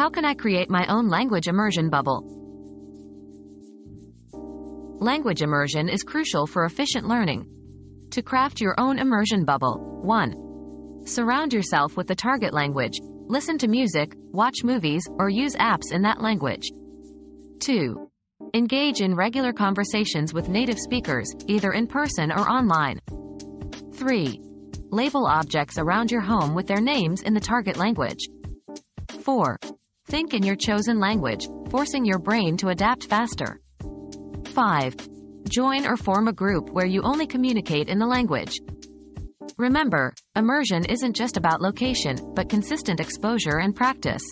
How can I create my own language immersion bubble? Language immersion is crucial for efficient learning. To craft your own immersion bubble, 1. Surround yourself with the target language. Listen to music, watch movies, or use apps in that language. 2. Engage in regular conversations with native speakers, either in person or online. 3. Label objects around your home with their names in the target language. 4. Think in your chosen language, forcing your brain to adapt faster. 5. Join or form a group where you only communicate in the language. Remember, immersion isn't just about location, but consistent exposure and practice.